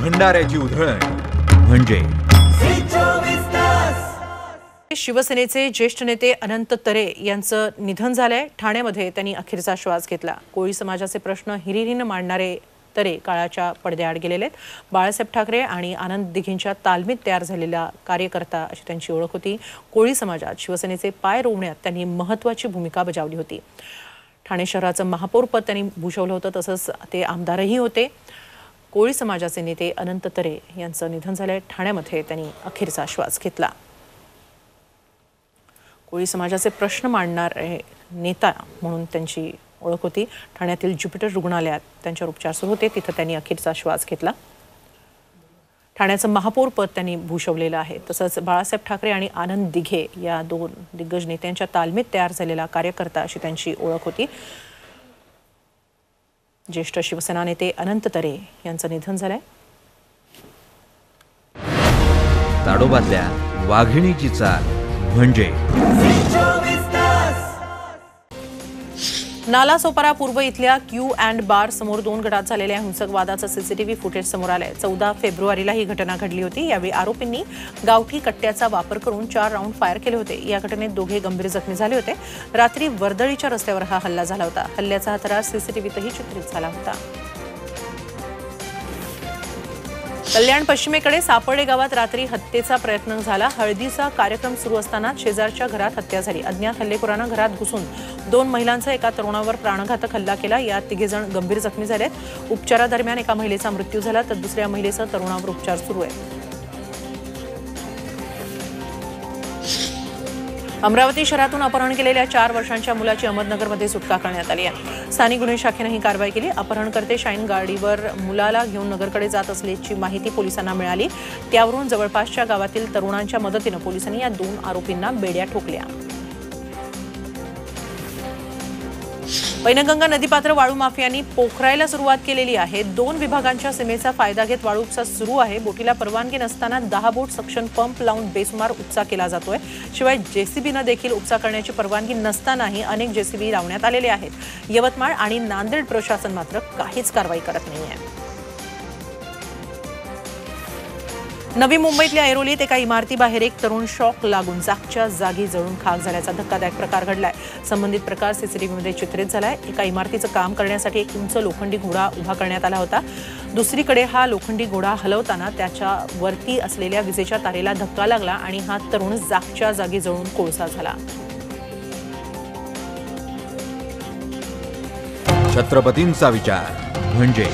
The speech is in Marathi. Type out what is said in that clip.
भंडाऱ्याची उधळण म्हणजे शिवसेनेचे ज्येष्ठ नेते अनंत तरे यांचं निधन झालंय. ठाण्यामध्ये त्यांनी अखेरचा श्वास घेतला. कोळी समाजाचे प्रश्न हिरिरीनं मांडणारे तरे काळाच्या पडद्याआड गेलेले आहेत. बाळासाहेब ठाकरे आणि आनंद दिघींच्या तालमीत तयार झालेला कार्यकर्ता अशी त्यांची ओळख होती. कोळी समाजात शिवसेनेचे पाय रोवण्यात त्यांनी महत्त्वाची भूमिका बजावली होती. ठाणे शहराचं महापौरपद त्यांनी भूषवलं होतं तसंच ते आमदारही होते. कोळी समाजाचे नेते अनंत तरे यांचं निधन झालंय. ठाण्यामध्ये त्यांनी अखेरचा श्वास घेतला. कोळी समाजाचे प्रश्न मांडणारे नेता म्हणून त्यांची ओळख होती. ठाण्यातील ज्युपिटर रुग्णालयात त्यांच्यावर उपचार सुरू होते. तिथं त्यांनी अखेरचा श्वास घेतला. ठाण्याचं महापौर पद त्यांनी भूषवलेलं आहे. तसंच बाळासाहेब ठाकरे आणि आनंद दिघे या दोन दिग्गज नेत्यांच्या तालमीत तयार झालेला कार्यकर्ता अशी त्यांची ओळख होती. ज्येष्ठ शिवसेना नेते अनंत तरे यांचं निधन झालंय. ताडोबातल्या वाघिणीची चाल म्हणजे नालासोपारा पूर्व इथल्या क्यू अँड बार समोर दोन गटात झालेल्या हिंसक वादाचं सीसीटीव्ही फुटेज समोर आलंय. चौदा फेब्रुवारीला ही घटना घडली होती. यावेळी आरोपींनी गावठी कट्ट्याचा वापर करून चार राऊंड फायर केले होते. या घटनेत दोघे गंभीर जखमी झाले होते. रात्री वर्दळीच्या रस्त्यावर हा हल्ला झाला होता. हल्ल्याचा हा थरार सीसीटीव्हीतही चित्रित झाला होता. कल्याण पश्चिमेकडे सापडे गावात रात्री हत्येचा प्रयत्न झाला. हळदीचा कार्यक्रम सुरू असताना शेजारच्या घरात हत्या झाली. अज्ञात हल्लेखोरानं घरात घुसून दोन महिलांचा एका तरुणावर प्राणघातक हल्ला केला. यात तिघे जण गंभीर जखमी झालेत. उपचारादरम्यान एका महिलेचा मृत्यू झाला तर दुसऱ्या महिलेचा तरुणावर उपचार सुरू आहे अमरावती शहरातून अपहरण केलेल्या चार वर्षांच्या मुलाची अहमदनगरमध्ये सुटका करण्यात आली आहे. स्थानिक गुन्हे शाखेनं ही कारवाई केली. अपहरणकर्ते शाईन गाडीवर मुलाला घेऊन नगरकडे जात असल्याची माहिती पोलिसांना मिळाली. त्यावरून जवळपासच्या गावातील तरुणांच्या मदतीनं पोलिसांनी या दोन आरोपींना बेड्या ठोकल्या. पैनगंगा नदीपात्र वाळू माफियांनी पोखरायला सुरुवात केलेली आहे. दोन विभागांच्या सीमेचा फायदा घेत वाळू उपसा सुरू आहे. बोटीला परवानगी नसताना दहा बोट सक्शन पंप लावून बेसुमार उपसा केला जातोय. शिवाय जेसीबीनं देखील उपसा करण्याची परवानगी नसतानाही अनेक जेसीबी लावण्यात आलेले आहेत. यवतमाळ आणि नांदेड प्रशासन मात्र काहीच कारवाई करत नाही आहे नवी मुंबईतल्या ऐरोलीत एका इमारतीबाहेर एक तरुण शॉक लागून जागच्या जागी जळून खाक झाल्याचा धक्कादायक प्रकार घडलाय. संबंधित प्रकार सीसीटीव्हीमध्ये चित्रित झालाय. एका इमारतीचं काम करण्यासाठी एक उंच लोखंडी घोडा उभा करण्यात आला होता. दुसरीकडे हा लोखंडी घोडा हलवताना त्याच्या वरती असलेल्या विजेच्या तारेला धक्का लागला आणि हा तरुण जागच्या जागी जळून कोळसा झाला. छत्रपतींचा विचार म्हणजे